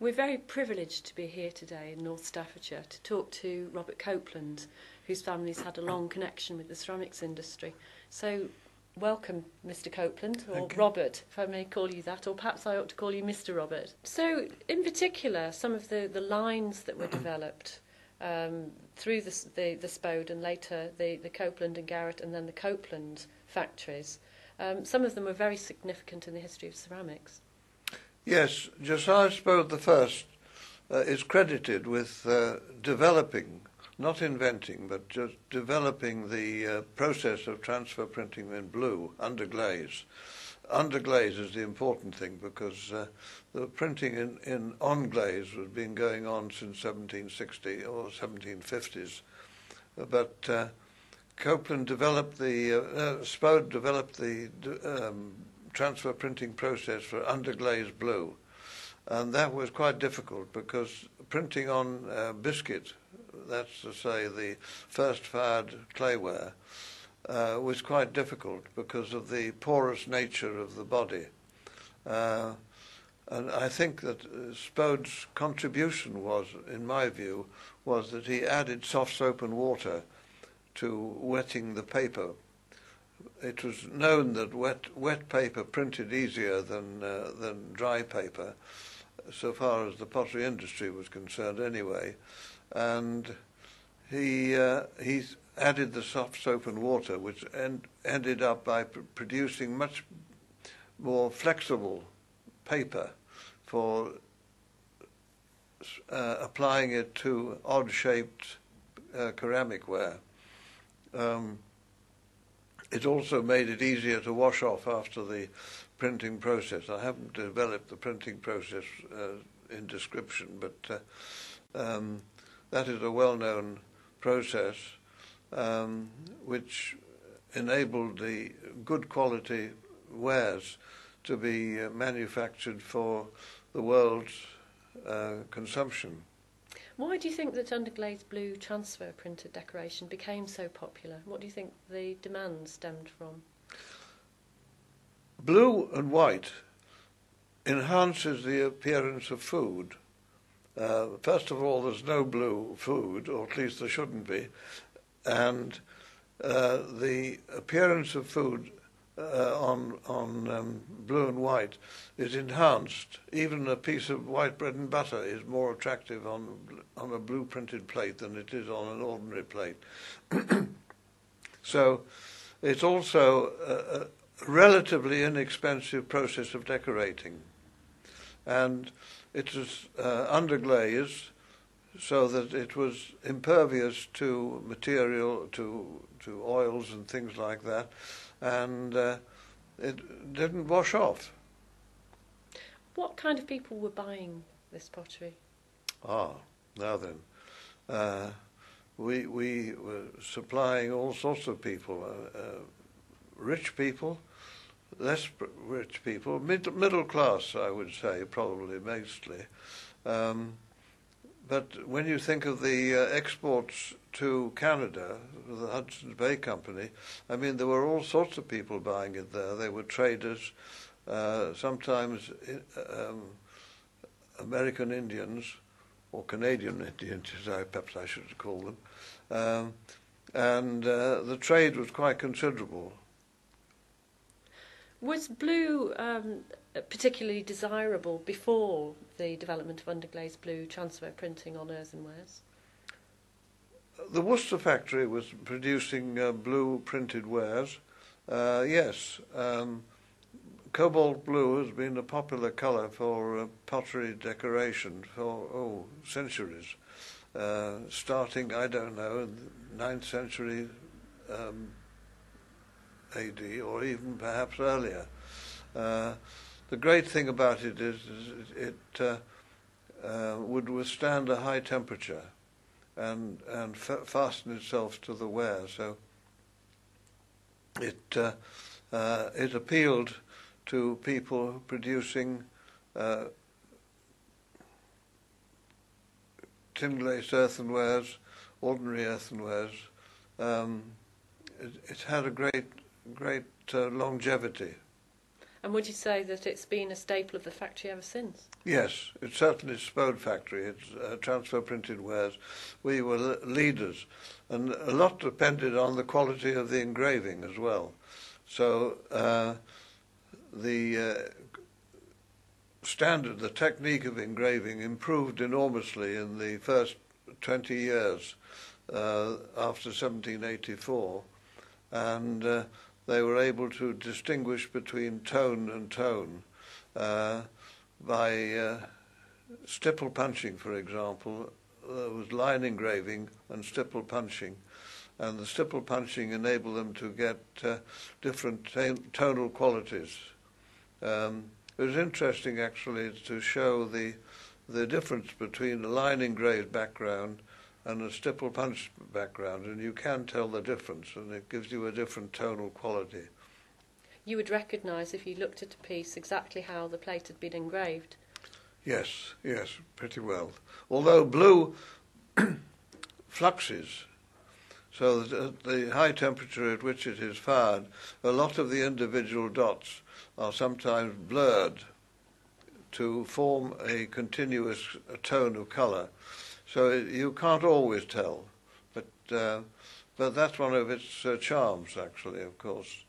We're very privileged to be here today in North Staffordshire to talk to Robert Copeland, whose family's had a long connection with the ceramics industry. So welcome, Mr. Copeland, or okay. Robert, if I may call you that, or perhaps I ought to call you Mr. Robert. So, in particular, some of the, the lines that were developed um, through the, the, the Spode and later the, the Copeland and Garrett and then the Copeland factories, um, some of them were very significant in the history of ceramics. Yes, Josiah Spode the first uh, is credited with uh, developing, not inventing, but just developing the uh, process of transfer printing in blue under glaze. Under glaze is the important thing because uh, the printing in, in on glaze was been going on since 1760 or 1750s, but uh, Copeland developed the uh, Spode developed the um, transfer printing process for underglazed blue. And that was quite difficult because printing on uh, biscuit, that's to say the first fired clayware, uh, was quite difficult because of the porous nature of the body. Uh, and I think that uh, Spode's contribution was, in my view, was that he added soft soap and water to wetting the paper it was known that wet wet paper printed easier than uh, than dry paper, so far as the pottery industry was concerned, anyway. And he uh, he added the soft soap and water, which end, ended up by pr- producing much more flexible paper for uh, applying it to odd-shaped uh, ceramic ware. Um, it also made it easier to wash off after the printing process. I haven't developed the printing process uh, in description, but uh, um, that is a well-known process um, which enabled the good quality wares to be uh, manufactured for the world's uh, consumption. Why do you think that underglazed blue transfer printed decoration became so popular? What do you think the demand stemmed from? Blue and white enhances the appearance of food. Uh, first of all, there's no blue food, or at least there shouldn't be, and uh, the appearance of food uh, on on um, blue and white is enhanced. Even a piece of white bread and butter is more attractive on on a blue printed plate than it is on an ordinary plate. so, it's also a, a, relatively inexpensive process of decorating, and it is uh, underglazed so that it was impervious to material, to to oils and things like that and uh, it didn't wash off. What kind of people were buying this pottery? Ah, now then. Uh, we, we were supplying all sorts of people, uh, uh rich people, less rich people, mid, middle class, I would say, probably mostly. Um, but when you think of the uh, exports to Canada, the Hudson's Bay Company, I mean, there were all sorts of people buying it there. They were traders, uh, sometimes um, American Indians, or Canadian Indians, perhaps I should call them. Um, and uh, the trade was quite considerable. Was blue um, particularly desirable before the development of underglazed blue transfer printing on earthenwares? The Worcester factory was producing uh, blue printed wares. Uh, yes, um, cobalt blue has been a popular colour for uh, pottery decoration for oh centuries, uh, starting I don't know ninth century um, AD or even perhaps earlier. Uh, the great thing about it is, is it uh, would withstand a high temperature and and fasten itself to the ware. So it uh, uh it appealed to people producing uh, tin glazed earthenwares, ordinary earthenwares. Um, it, it, had a great great uh, longevity. And would you say that it's been a staple of the factory ever since? Yes, it's certainly Spode factory. It's uh, transfer printed wares. We were leaders, and a lot depended on the quality of the engraving as well. So uh, the uh, standard, the technique of engraving improved enormously in the first 20 years uh, after 1784, and uh, they were able to distinguish between tone and tone uh, by uh, stipple punching, for example. There was line engraving and stipple punching, and the stipple punching enabled them to get uh, different tonal qualities. Um, it was interesting, actually, to show the the difference between a line engraved background and a stipple punch background, and you can tell the difference, and it gives you a different tonal quality. You would recognise if you looked at a piece exactly how the plate had been engraved. Yes, yes, pretty well. Although blue fluxes, so that at the high temperature at which it is fired, a lot of the individual dots are sometimes blurred to form a continuous tone of colour. So you can't always tell, but uh, but that's one of its uh, charms, actually, of course.